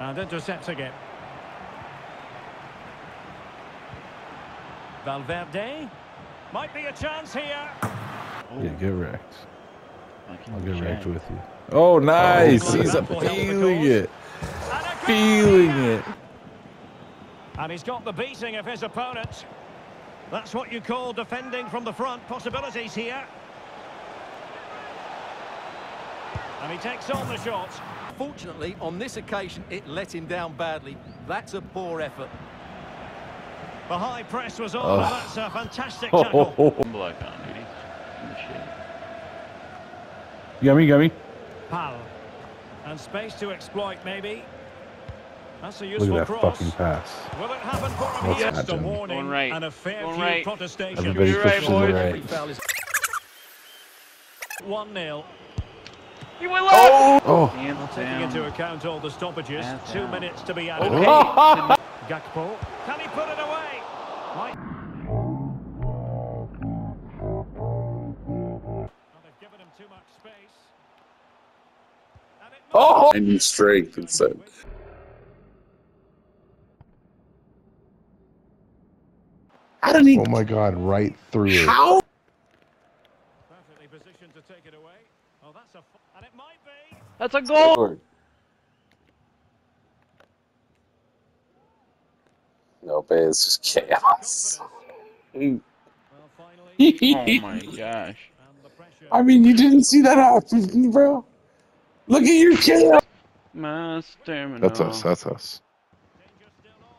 intercepting it. Valverde. Might be a chance here. Yeah, get wrecked. I'll get wrecked with you. Oh, nice. Oh, He's that will help the feeling it. A goal! Feeling it. And he's got the beating of his opponent. That's what you call defending from the front. Possibilities here. And he takes on the shot. Fortunately, on this occasion, it let him down badly. That's a poor effort. The high press was on, Oh. that's a fantastic tackle. Block on, dude. In the shit. Yummy, yummy. Pal. And space to exploit, maybe. That's a useful Look useful at that cross. fucking pass. Will it happen for him What's here? a warning Going right. and a fair Going few right. protestations. Everybody You're right, the boys. right. Free foul is 1-0. You went left! Oh. Hands Taking into account all the stoppages, Hands two down. minutes to be oh. added. Okay. Gakpo. Can he put it away? Might. Well, they've given him too much space. And it Oh. I need strength instead. How did he? Oh my God! Right through it. How? Perfectly positioned to take it away. Oh, that's a. f- And it might be. That's a goal! No, but it's just chaos. Well. Oh my gosh. And the pressure. I mean, you didn't see that happen, bro. Look at your chaos. My stamina. That's us. That's us.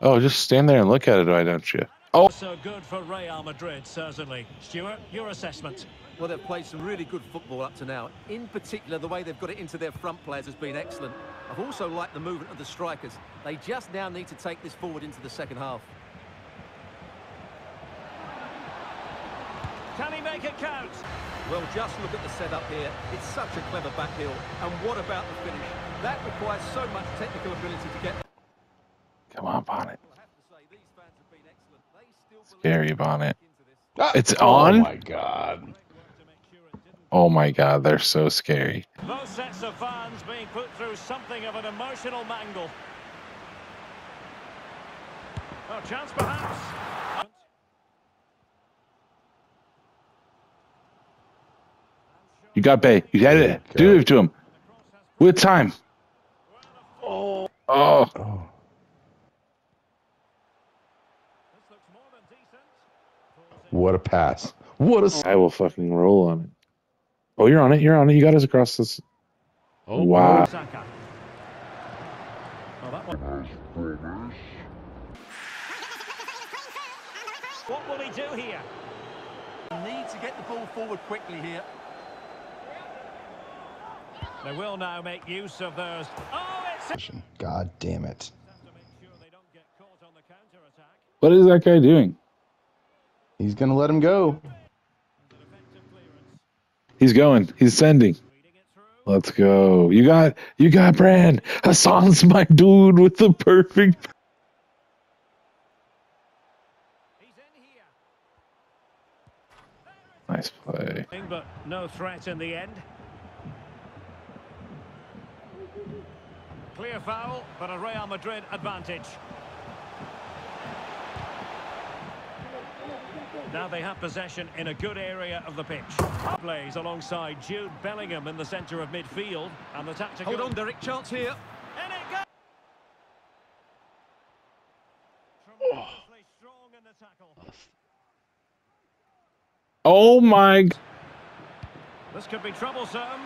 Oh, just stand there and look at it, why don't you? Oh. So good for Real Madrid, certainly. Stewart, your assessment. Well, they've played some really good football up to now. In particular, the way they've got it into their front players has been excellent. I've also liked the movement of the strikers. They just now need to take this forward into the second half. Can he make it count? Well, just look at the setup here. It's such a clever backheel. And what about the finish? That requires so much technical ability to get. Come on, Bonnet. I have to say, these fans have been excellent. They still believe Scary they Bonnet. get into this. It's oh on? Oh my god. Oh my God! They're so scary. Both sets of fans being put through something of an emotional mangle. Oh, chance perhaps. You got Bay. You had it. Do it to him. With time. Oh. Oh. Oh. What a pass. What a. s- I will fucking roll on it. Oh, you're on it. You're on it. You got us across this. Oh, wow. Oh, that one. What will he do here? Need to get the ball forward quickly here. They will now make use of theirs. Oh, it's. God damn it. Have to make sure they don't get caught on the counter-attack. What is that guy doing? He's gonna let him go. It's an effective clearance. He's going. He's sending. Reading it through. Let's go. You got. You got Brand. Hassan's my dude with the perfect. He's in here. Nice play. But no threat in the end. Clear foul, but a Real Madrid advantage. Now they have possession in a good area of the pitch. Plays alongside Jude Bellingham in the centre of midfield, and the tactical. Hold on, Derek. Chance here. In it goes! Tremendously strong in the tackle. Oh my. g- This could be troublesome.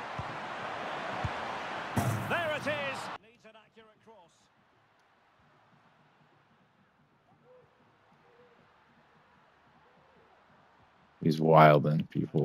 There it is. Needs an accurate cross. He's wilding people.